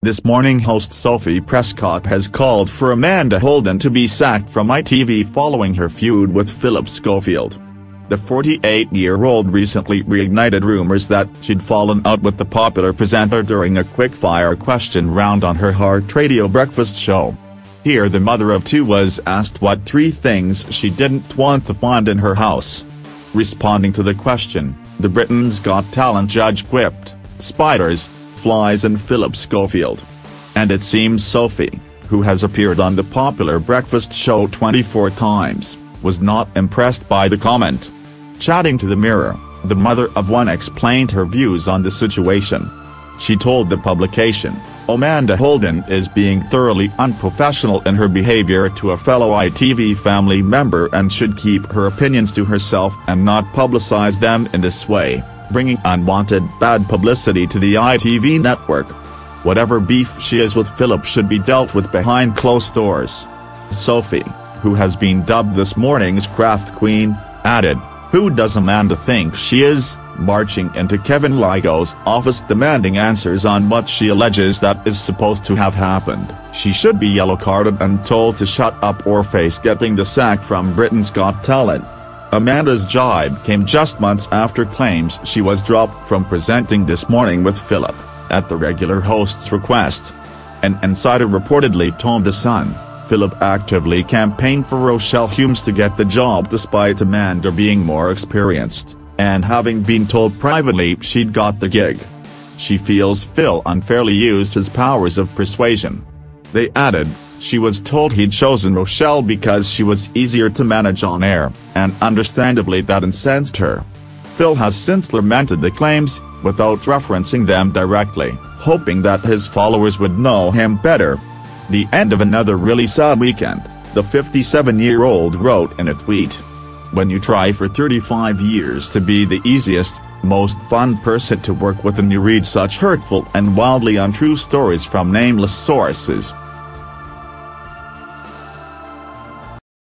This morning host Sophie Prescott has called for Amanda Holden to be sacked from ITV following her feud with Phillip Schofield. The 48-year-old recently reignited rumors that she'd fallen out with the popular presenter during a quick-fire question round on her Heart Radio breakfast show. Here the mother of two was asked what three things she didn't want to find in her house. Responding to the question, the Britain's Got Talent judge quipped, spiders, flies and Phillip Schofield. And it seems Sophie, who has appeared on the popular breakfast show 24 times, was not impressed by the comment. Chatting to the Mirror, the mother of one explained her views on the situation. She told the publication, Amanda Holden is being thoroughly unprofessional in her behavior to a fellow ITV family member and should keep her opinions to herself and not publicize them in this way bringing unwanted bad publicity to the ITV network. Whatever beef she is with Phillip should be dealt with behind closed doors. Sophie, who has been dubbed this morning's craft queen, added, Who does Amanda think she is, marching into Kevin Lygo's office demanding answers on what she alleges that is supposed to have happened. She should be yellow-carded and told to shut up or face getting the sack from Britain's Got Talent. Amanda's jibe came just months after claims she was dropped from presenting This Morning with Phillip, at the regular host's request. An insider reportedly told The Sun, Phillip actively campaigned for Rochelle Humes to get the job despite Amanda being more experienced, and having been told privately she'd got the gig. She feels Phil unfairly used his powers of persuasion. They added, she was told he'd chosen Rochelle because she was easier to manage on air, and understandably that incensed her. Phil has since lamented the claims, without referencing them directly, hoping that his followers would know him better. The end of another really sad weekend, the 57-year-old wrote in a tweet. When you try for 35 years to be the easiest, most fun person to work with and you read such hurtful and wildly untrue stories from nameless sources,